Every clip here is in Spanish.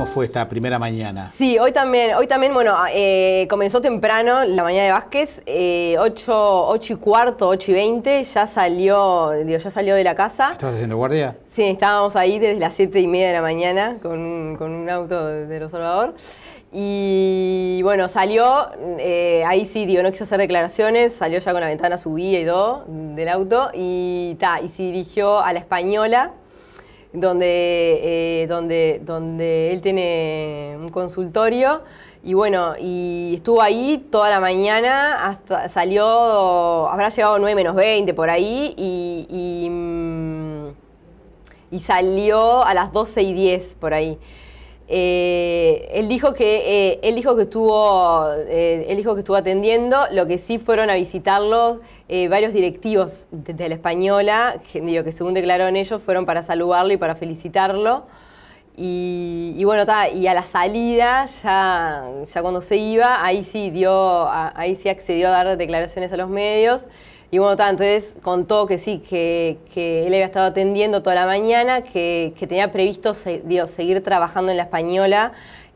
¿Cómo fue esta primera mañana? Sí, hoy también, hoy también, bueno, eh, comenzó temprano la mañana de Vázquez, eh, 8, y cuarto, 8 y 20, ya salió, digo, ya salió de la casa. ¿Estabas haciendo guardia? Sí, estábamos ahí desde las 7 y media de la mañana con un, con un auto de los Salvador. Y bueno, salió, eh, ahí sí, digo, no quiso hacer declaraciones, salió ya con la ventana subida y todo del auto y, ta, y se dirigió a la Española, donde, eh, donde, donde él tiene un consultorio. Y bueno, y estuvo ahí toda la mañana, hasta salió, habrá llegado 9 menos 20 por ahí, y, y, mm, salió a las 12 y 10 por ahí. Eh, él dijo que eh, él dijo que estuvo eh, que estuvo atendiendo. Lo que sí fueron a visitarlos varios directivos de, la española que, que según declararon ellos fueron para saludarlo y para felicitarlo y, bueno y a la salida ya ya cuando se iba ahí sí dio ahí sí accedió a dar declaraciones a los medios y bueno, entonces contó que sí, que, él había estado atendiendo toda la mañana, que, tenía previsto seguir trabajando en la española.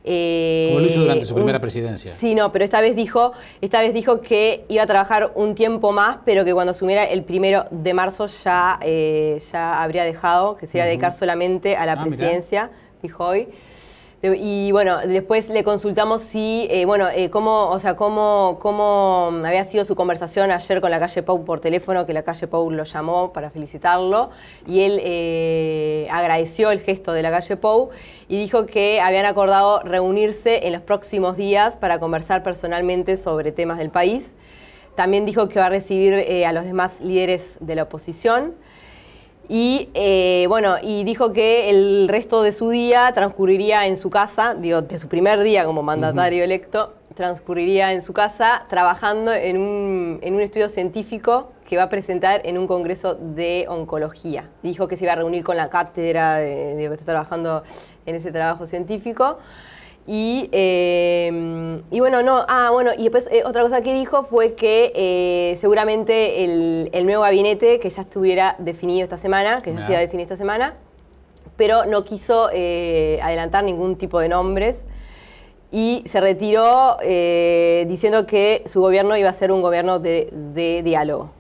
Eh, Como lo hizo durante su primera presidencia. Sí, no, pero esta vez dijo, esta vez dijo que iba a trabajar un tiempo más, pero que cuando asumiera el primero de marzo ya, eh, ya habría dejado, que se iba a dedicar solamente a la ah, presidencia, dijo hoy. Y bueno, después le consultamos si, eh, bueno, eh, cómo, o sea, cómo, cómo había sido su conversación ayer con la calle Pau por teléfono, que la calle Pau lo llamó para felicitarlo, y él eh, agradeció el gesto de la calle Pau y dijo que habían acordado reunirse en los próximos días para conversar personalmente sobre temas del país. También dijo que va a recibir a los demás líderes de la oposición. Y eh, bueno, y dijo que el resto de su día transcurriría en su casa, digo, de su primer día como mandatario electo, transcurriría en su casa trabajando en un, en un, estudio científico que va a presentar en un congreso de oncología. Dijo que se iba a reunir con la cátedra, de, que está trabajando en ese trabajo científico. Y, em, y, bueno, no, ah, bueno, y después eh, otra cosa que dijo fue que eh, seguramente el, nuevo gabinete que ya estuviera definido esta semana, que ya se iba a definir esta semana, pero no quiso eh, adelantar ningún tipo de nombres y se retiró diciendo que su gobierno iba a ser un gobierno de, diálogo.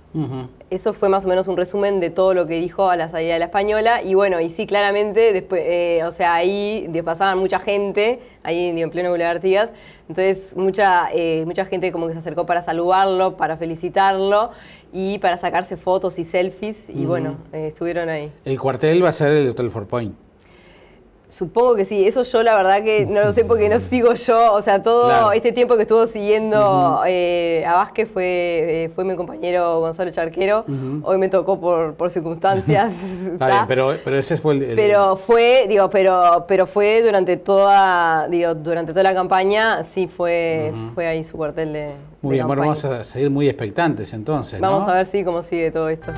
Eso fue más o menos un resumen de todo lo que dijo a la salida de la española. Y bueno, y sí, claramente, después, eh, o sea, ahí pasaban mucha gente, ahí en pleno Boulevard Artigas. Entonces, mucha, eh, mucha gente como que se acercó para saludarlo, para felicitarlo y para sacarse fotos y selfies. Y bueno, eh, estuvieron ahí. El cuartel va a ser el Hotel Four Point. Supongo que sí, eso yo la verdad que no lo sé porque no sigo yo, o sea, todo este tiempo que estuvo siguiendo eh, a Vázquez fue, eh, fue mi compañero Gonzalo Charquero, hoy me tocó por, por circunstancias. Está bien, pero, pero ese fue el, Pero fue, digo, pero, pero fue durante toda, digo, durante toda la campaña, sí fue, fue ahí su cuartel de Muy bien, bueno, vamos a seguir muy expectantes entonces, Vamos a ver, sí, cómo sigue todo esto.